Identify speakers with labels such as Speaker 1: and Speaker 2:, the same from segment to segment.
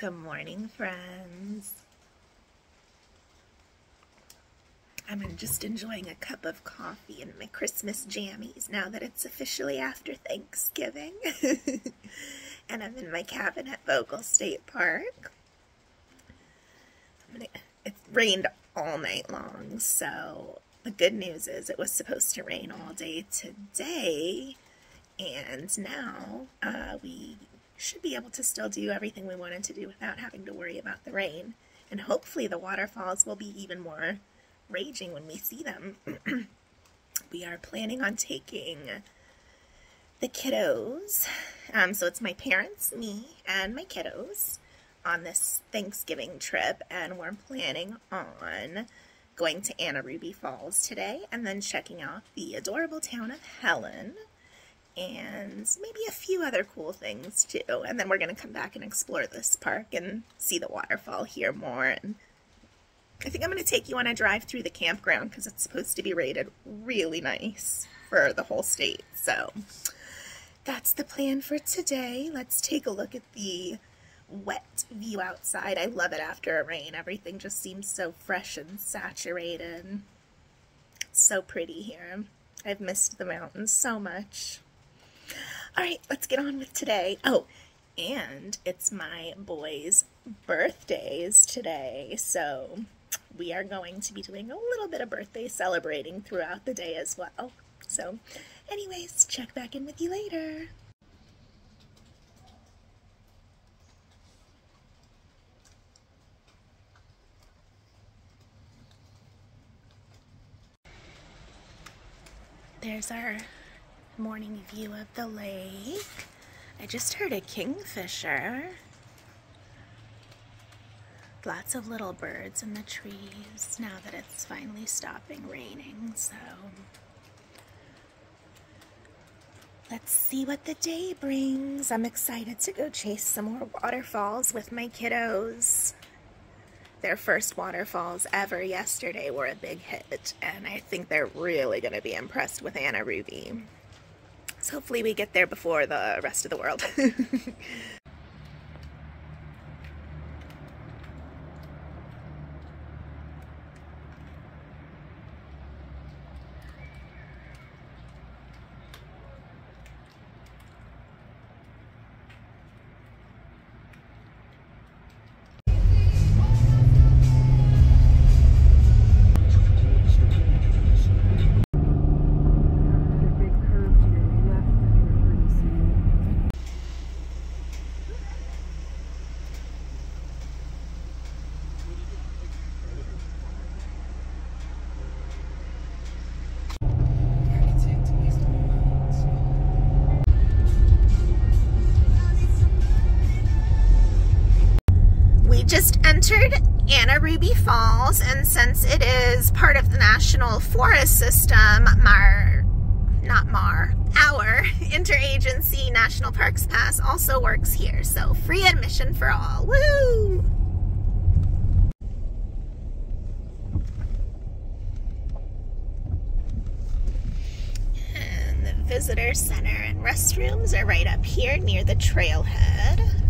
Speaker 1: Good morning, friends. I'm just enjoying a cup of coffee and my Christmas jammies now that it's officially after Thanksgiving. and I'm in my cabin at Vogel State Park. It rained all night long, so the good news is it was supposed to rain all day today, and now uh, we should be able to still do everything we wanted to do without having to worry about the rain. And hopefully the waterfalls will be even more raging when we see them. we are planning on taking the kiddos, um, so it's my parents, me, and my kiddos on this Thanksgiving trip, and we're planning on going to Anna Ruby Falls today and then checking out the adorable town of Helen and maybe a few other cool things too. And then we're going to come back and explore this park and see the waterfall here more. And I think I'm going to take you on a drive through the campground because it's supposed to be rated really nice for the whole state. So that's the plan for today. Let's take a look at the wet view outside. I love it after a rain. Everything just seems so fresh and saturated. It's so pretty here. I've missed the mountains so much. All right, let's get on with today. Oh, and it's my boy's birthdays today, so we are going to be doing a little bit of birthday celebrating throughout the day as well. So, anyways, check back in with you later. There's our morning view of the lake. I just heard a kingfisher. Lots of little birds in the trees now that it's finally stopping raining, so let's see what the day brings. I'm excited to go chase some more waterfalls with my kiddos. Their first waterfalls ever yesterday were a big hit, and I think they're really going to be impressed with Anna Ruby. Hopefully we get there before the rest of the world. entered Anna Ruby Falls, and since it is part of the National Forest System, MAR, not MAR, our Interagency National Parks Pass also works here, so free admission for all. Woo! And the visitor center and restrooms are right up here near the trailhead.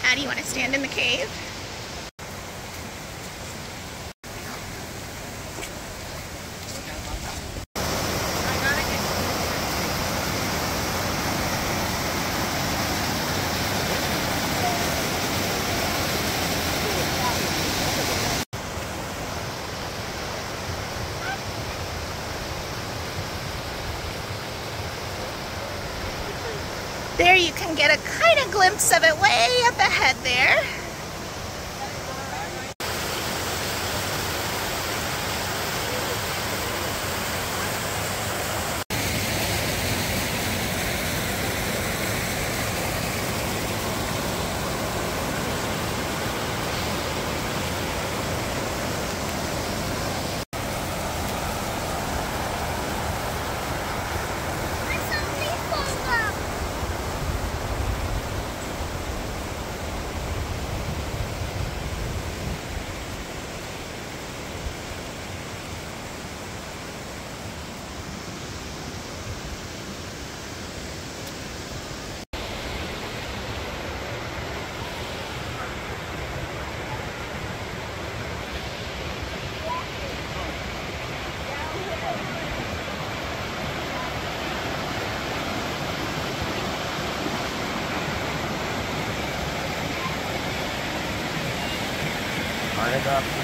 Speaker 1: How do you want to stand in the cave? There you can get a kind of glimpse of it way up ahead there. Take uh,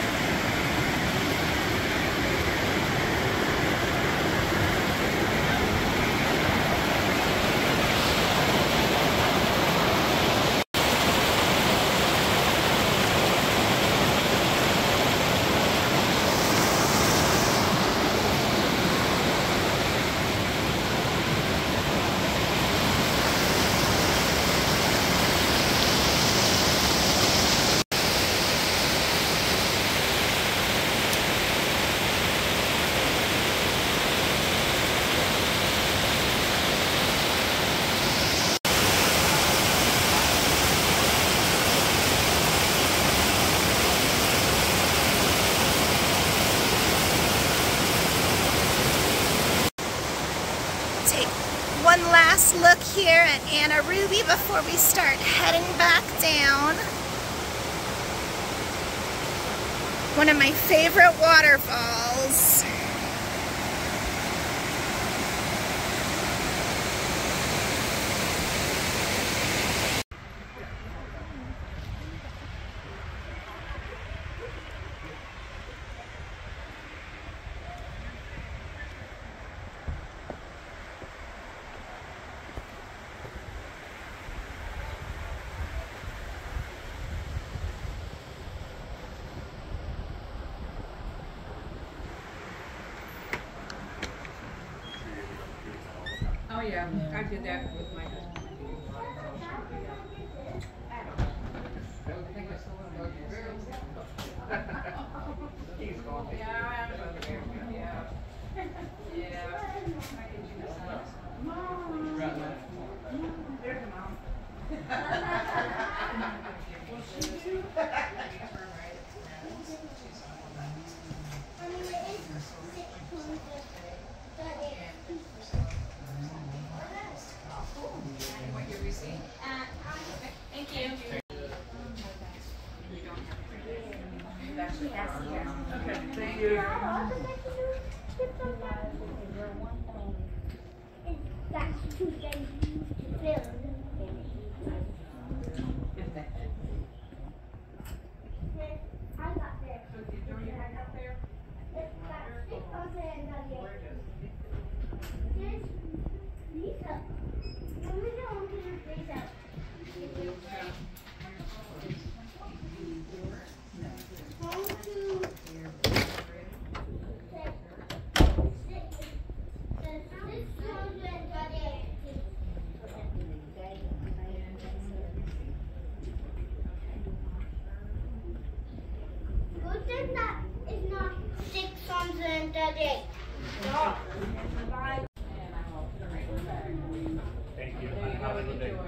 Speaker 1: one last look here Anna Ruby before we start heading back down. One of my favorite waterfalls.
Speaker 2: Yeah, I did that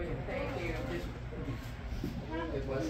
Speaker 2: Thank you.
Speaker 3: It
Speaker 4: was.